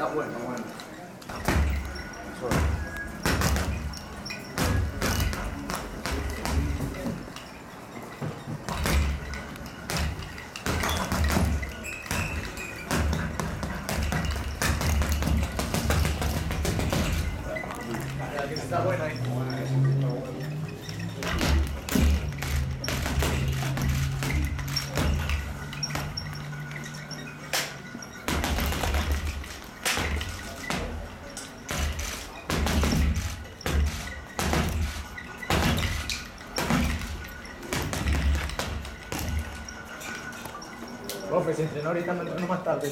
Está bueno, bueno. Está bueno ahí. Profe, se entrenó ahorita no, no más tarde.